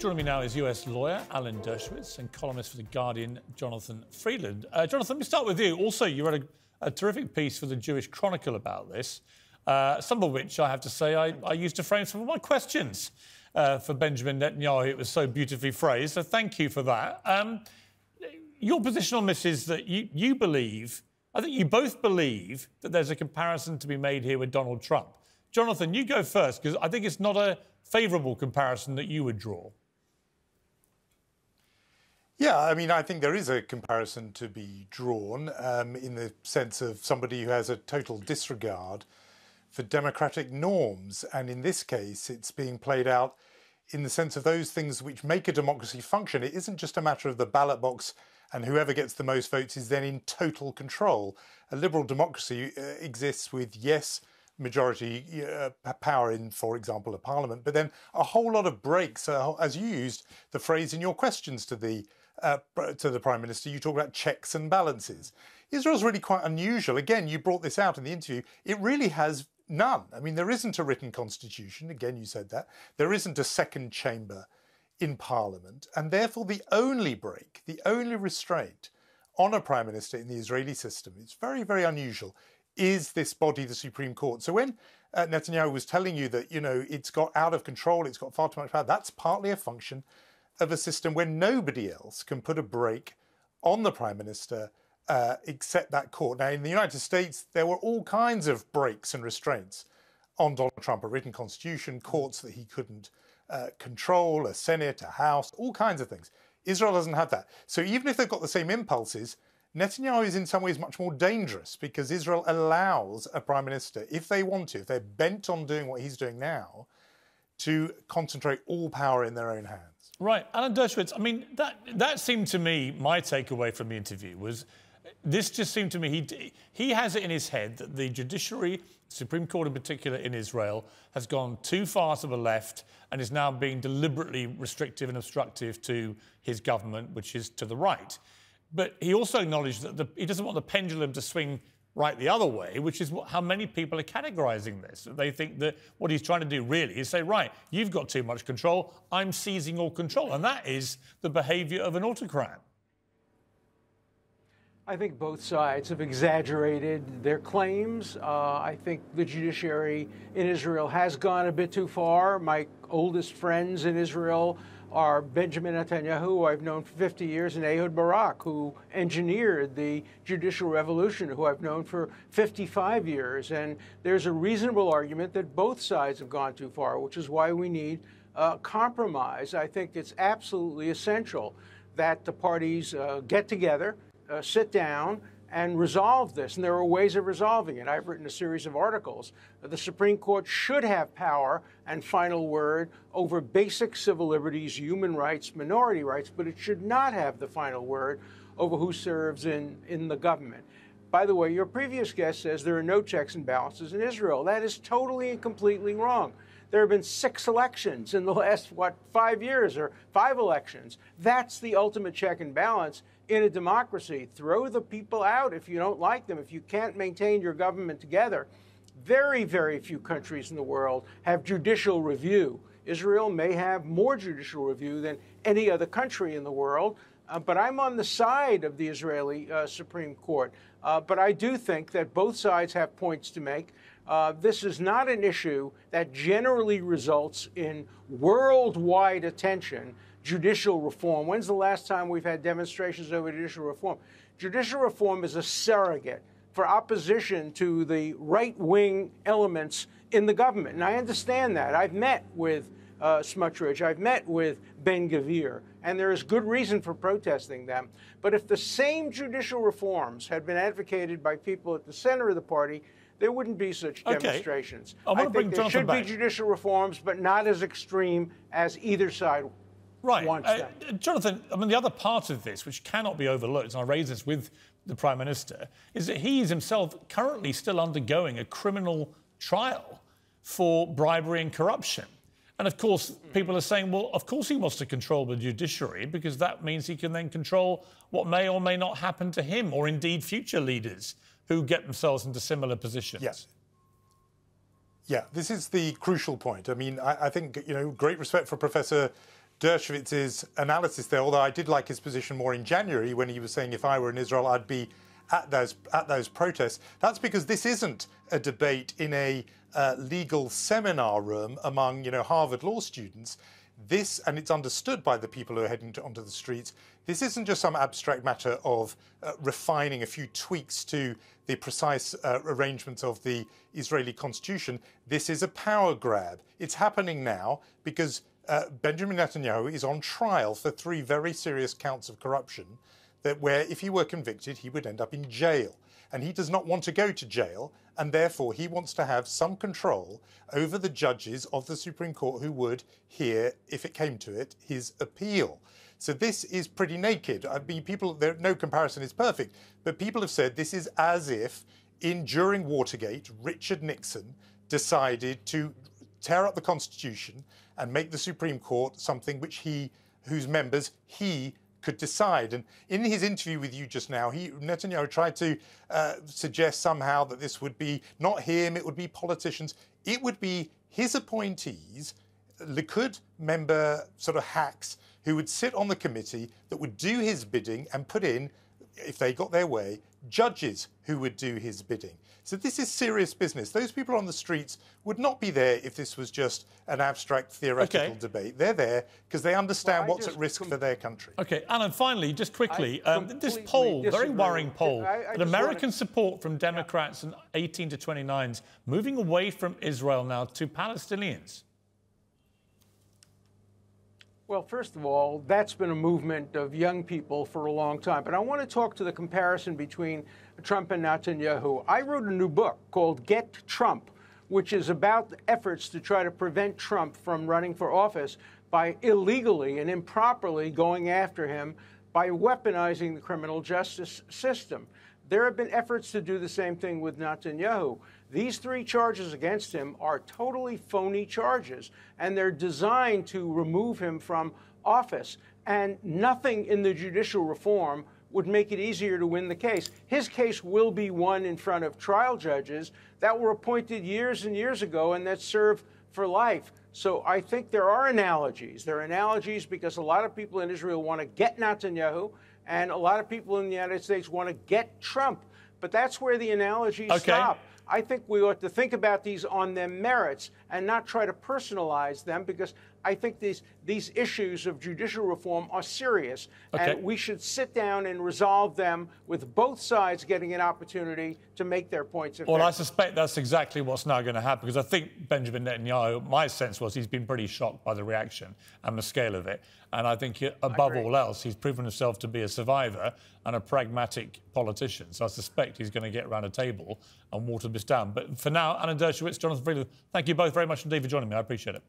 Joining me now is US lawyer Alan Dershowitz and columnist for The Guardian, Jonathan Freedland. Uh, Jonathan, let me start with you. Also, you wrote a, a terrific piece for the Jewish Chronicle about this, uh, some of which I have to say I, I used to frame some of my questions uh, for Benjamin Netanyahu. It was so beautifully phrased, so thank you for that. Um, your position on this is that you, you believe, I think you both believe, that there's a comparison to be made here with Donald Trump. Jonathan, you go first, because I think it's not a favourable comparison that you would draw. Yeah, I mean, I think there is a comparison to be drawn um, in the sense of somebody who has a total disregard for democratic norms. And in this case, it's being played out in the sense of those things which make a democracy function. It isn't just a matter of the ballot box and whoever gets the most votes is then in total control. A liberal democracy uh, exists with yes, majority uh, power in, for example, a parliament, but then a whole lot of brakes, uh, as you used the phrase in your questions to the uh, to the Prime Minister, you talk about checks and balances. Israel's really quite unusual. Again, you brought this out in the interview. It really has none. I mean, there isn't a written constitution. Again, you said that. There isn't a second chamber in Parliament. And therefore, the only brake, the only restraint on a Prime Minister in the Israeli system, it's very, very unusual, is this body, the Supreme Court. So when uh, Netanyahu was telling you that, you know, it's got out of control, it's got far too much power, that's partly a function of a system where nobody else can put a brake on the prime minister uh, except that court. Now, in the United States, there were all kinds of brakes and restraints on Donald Trump a written constitution, courts that he couldn't uh, control, a Senate, a House, all kinds of things. Israel doesn't have that. So even if they've got the same impulses, Netanyahu is in some ways much more dangerous because Israel allows a prime minister, if they want to, if they're bent on doing what he's doing now, to concentrate all power in their own hands. Right, Alan Dershowitz. I mean, that that seemed to me my takeaway from the interview was this just seemed to me he he has it in his head that the judiciary, Supreme Court in particular in Israel, has gone too far to the left and is now being deliberately restrictive and obstructive to his government, which is to the right. But he also acknowledged that the, he doesn't want the pendulum to swing right the other way, which is what, how many people are categorizing this. They think that what he's trying to do really is say, right, you've got too much control, I'm seizing all control. And that is the behavior of an autocrat. I think both sides have exaggerated their claims. Uh, I think the judiciary in Israel has gone a bit too far. My oldest friends in Israel are Benjamin Netanyahu, who I've known for 50 years, and Ehud Barak, who engineered the judicial revolution, who I've known for 55 years. And there's a reasonable argument that both sides have gone too far, which is why we need compromise. I think it's absolutely essential that the parties uh, get together, uh, sit down, and resolve this. And there are ways of resolving it. I've written a series of articles. The Supreme Court should have power and final word over basic civil liberties, human rights, minority rights, but it should not have the final word over who serves in, in the government. By the way, your previous guest says there are no checks and balances in Israel. That is totally and completely wrong. There have been six elections in the last, what, five years or five elections. That's the ultimate check and balance in a democracy. Throw the people out if you don't like them, if you can't maintain your government together. Very, very few countries in the world have judicial review. Israel may have more judicial review than any other country in the world. Uh, but I'm on the side of the Israeli uh, Supreme Court. Uh, but I do think that both sides have points to make. Uh, this is not an issue that generally results in worldwide attention. Judicial reform. When's the last time we've had demonstrations over judicial reform? Judicial reform is a surrogate for opposition to the right wing elements in the government. And I understand that. I've met with uh, Smotrich, I've met with Ben Gvir, and there is good reason for protesting them. But if the same judicial reforms had been advocated by people at the center of the party, there wouldn't be such okay. demonstrations. I, I think there should back. be judicial reforms, but not as extreme as either side right. uh. Jonathan, I mean, the other part of this, which cannot be overlooked, and I raise this with the Prime Minister, is that he is himself currently still undergoing a criminal trial for bribery and corruption. And of course, people are saying, well, of course he wants to control the judiciary because that means he can then control what may or may not happen to him or indeed future leaders who get themselves into similar positions. Yes. Yeah, this is the crucial point. I mean, I, I think, you know, great respect for Professor Dershowitz's analysis there, although I did like his position more in January when he was saying if I were in Israel, I'd be at those at those protests. That's because this isn't a debate in a uh, legal seminar room among you know Harvard law students. This, and it's understood by the people who are heading to, onto the streets, this isn't just some abstract matter of uh, refining a few tweaks to the precise uh, arrangements of the Israeli constitution. This is a power grab. It's happening now because uh, Benjamin Netanyahu is on trial for three very serious counts of corruption that where if he were convicted, he would end up in jail. And he does not want to go to jail, and therefore he wants to have some control over the judges of the Supreme Court who would hear, if it came to it, his appeal. So this is pretty naked. I mean, people, there, no comparison is perfect, but people have said this is as if in during Watergate, Richard Nixon decided to tear up the Constitution and make the Supreme Court something which he, whose members he could decide. And in his interview with you just now, he, Netanyahu tried to uh, suggest somehow that this would be not him, it would be politicians. It would be his appointees, Likud member sort of hacks, who would sit on the committee that would do his bidding and put in, if they got their way, judges who would do his bidding. So this is serious business. Those people on the streets would not be there if this was just an abstract theoretical okay. debate. They're there because they understand well, what's at risk for their country. Okay, Alan, finally, just quickly, um, this poll, very worrying poll, I, I that American to... support from Democrats yeah. and 18 to 29s moving away from Israel now to Palestinians. Well, first of all, that's been a movement of young people for a long time. But I want to talk to the comparison between Trump and Netanyahu. I wrote a new book called Get Trump, which is about efforts to try to prevent Trump from running for office by illegally and improperly going after him by weaponizing the criminal justice system. There have been efforts to do the same thing with Netanyahu. These three charges against him are totally phony charges, and they're designed to remove him from office. And nothing in the judicial reform would make it easier to win the case. His case will be won in front of trial judges that were appointed years and years ago and that serve for life. So I think there are analogies. There are analogies because a lot of people in Israel want to get Netanyahu, and a lot of people in the United States want to get Trump. But that's where the analogies okay. stop. I think we ought to think about these on their merits and not try to personalize them because I think these these issues of judicial reform are serious, okay. and we should sit down and resolve them with both sides getting an opportunity to make their points. Well, I suspect that's exactly what's now going to happen because I think Benjamin Netanyahu, my sense was he's been pretty shocked by the reaction and the scale of it, and I think uh, above I all else, he's proven himself to be a survivor and a pragmatic politician. So I suspect he's going to get around a table and water down. But for now, Alan Dershowitz, Jonathan Freedland, thank you both very much indeed for joining me. I appreciate it.